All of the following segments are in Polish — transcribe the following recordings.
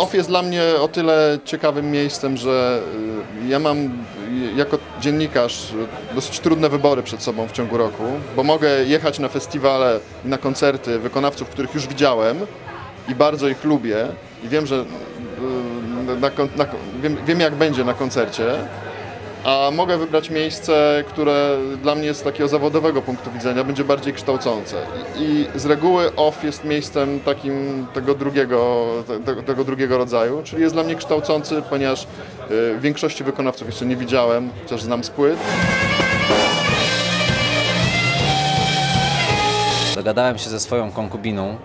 OFF jest dla mnie o tyle ciekawym miejscem, że y, ja mam y, jako dziennikarz y, dosyć trudne wybory przed sobą w ciągu roku, bo mogę jechać na festiwale i na koncerty wykonawców, których już widziałem i bardzo ich lubię i wiem, że na, na, wiem, wiem jak będzie na koncercie, a mogę wybrać miejsce, które dla mnie z takiego zawodowego punktu widzenia będzie bardziej kształcące. I, z reguły OFF jest miejscem takim tego drugiego, te- tego, drugiego rodzaju, czyli jest dla mnie kształcący, ponieważ y, większości wykonawców jeszcze nie widziałem, chociaż znam z płyt. Dogadałem się ze swoją konkubiną,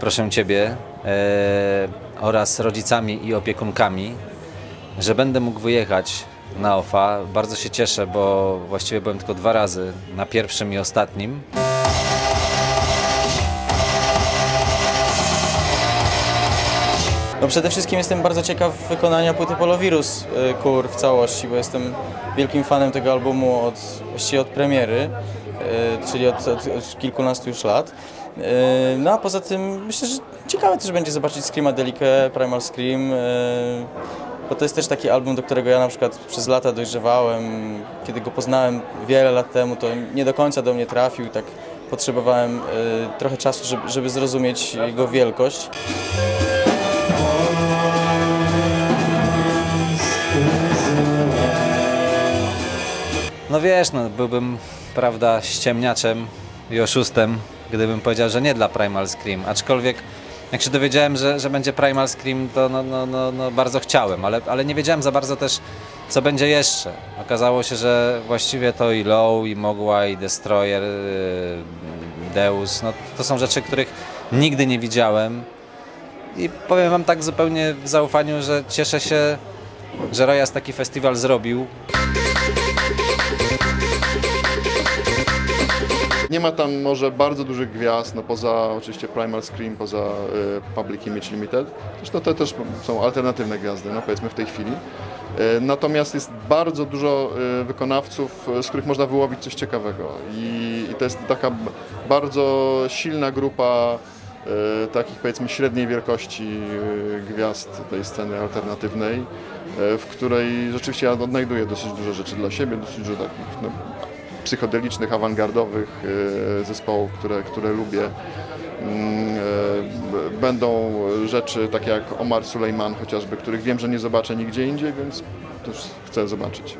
proszę Ciebie, e, oraz rodzicami i opiekunkami, że będę mógł wyjechać na OFA. Bardzo się cieszę, bo właściwie byłem tylko dwa razy, na pierwszym i ostatnim. No przede wszystkim jestem bardzo ciekaw wykonania płyty Polowirus y, Kur w całości, bo jestem wielkim fanem tego albumu od, właściwie od premiery, y, czyli od, od, od kilkunastu już lat. Y, No a poza tym myślę, że ciekawe też będzie zobaczyć Screamadelikę, Primal Scream, bo to jest też taki album, do którego ja na przykład przez lata dojrzewałem. Kiedy go poznałem wiele lat temu, to nie do końca do mnie trafił tak potrzebowałem y, trochę czasu, żeby, żeby zrozumieć jego wielkość. No wiesz, no, byłbym, prawda, ściemniaczem i oszustem, gdybym powiedział, że nie dla Primal Scream. Aczkolwiek, jak się dowiedziałem, że, że będzie Primal Scream, to no, no, no, no bardzo chciałem, ale, ale nie wiedziałem za bardzo też, co będzie jeszcze. Okazało się, że właściwie to i Low, i Mogła, i Destroyer, yy, Deus, no, to są rzeczy, których nigdy nie widziałem. I powiem wam tak zupełnie w zaufaniu, że cieszę się, że Rojas taki festiwal zrobił, Nie ma tam może bardzo dużych gwiazd, no poza oczywiście Primal Scream, poza y, Public Image Limited. Zresztą te też są alternatywne gwiazdy, no powiedzmy w tej chwili. Y, Natomiast jest bardzo dużo y, wykonawców, z których można wyłowić coś ciekawego. I, i to jest taka bardzo silna grupa takich powiedzmy średniej wielkości gwiazd tej sceny alternatywnej, w której rzeczywiście ja odnajduję dosyć dużo rzeczy dla siebie, dosyć dużo takich no, psychodelicznych, awangardowych e, zespołów, które, które lubię. Mm, e, Będą rzeczy takie jak Omar Sulejman chociażby, których wiem, że nie zobaczę nigdzie indziej, więc też chcę zobaczyć.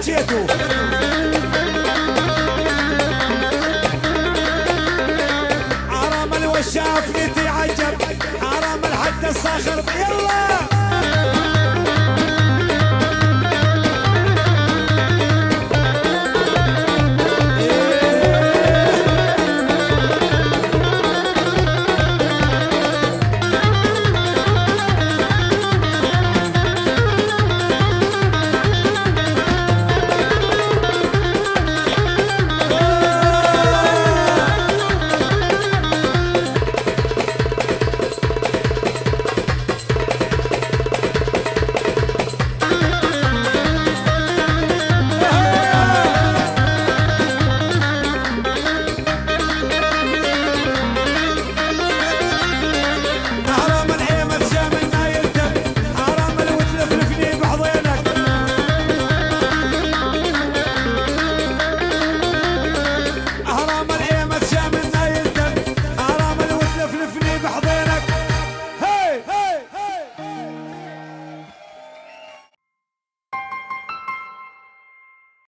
batido. بحضر